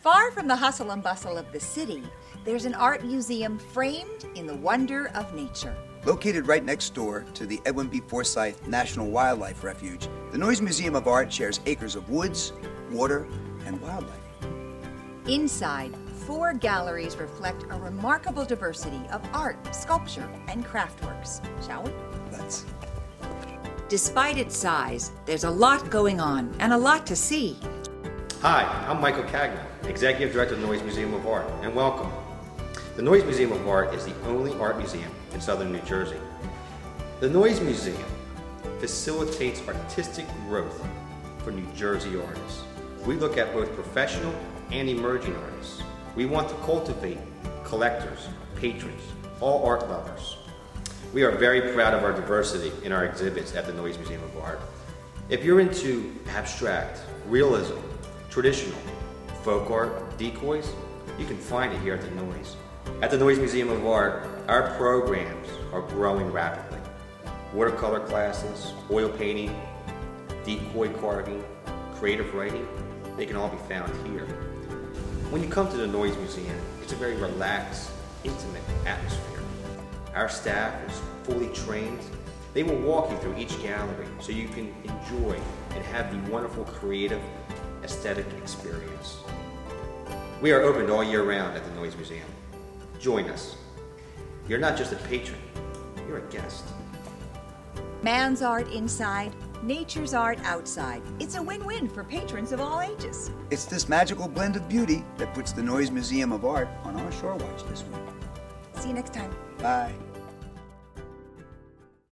Far from the hustle and bustle of the city, there's an art museum framed in the wonder of nature. Located right next door to the Edwin B. Forsyth National Wildlife Refuge, the Noyes Museum of Art shares acres of woods, water, and wildlife. Inside, four galleries reflect a remarkable diversity of art, sculpture, and craftworks. Shall we? Let's. Despite its size, there's a lot going on and a lot to see. Hi, I'm Michael Cagno, Executive Director of the Noyes Museum of Art, and welcome. The Noyes Museum of Art is the only art museum in southern New Jersey. The Noyes Museum facilitates artistic growth for New Jersey artists. We look at both professional and emerging artists. We want to cultivate collectors, patrons, all art lovers. We are very proud of our diversity in our exhibits at the Noyes Museum of Art. If you're into abstract, realism, traditional, folk art, decoys, you can find it here at the Noyes. At the Noyes Museum of Art, our programs are growing rapidly. Watercolor classes, oil painting, decoy carving, creative writing, they can all be found here. When you come to the Noyes Museum, it's a very relaxed, intimate atmosphere. Our staff is fully trained. They will walk you through each gallery so you can enjoy and have the wonderful creative aesthetic experience. We are open all year round at the Noyes Museum. Join us. You're not just a patron, you're a guest. Man's art inside, nature's art outside. It's a win win for patrons of all ages. It's this magical blend of beauty that puts the Noyes Museum of Art on our shore watch this week. See you next time. Bye.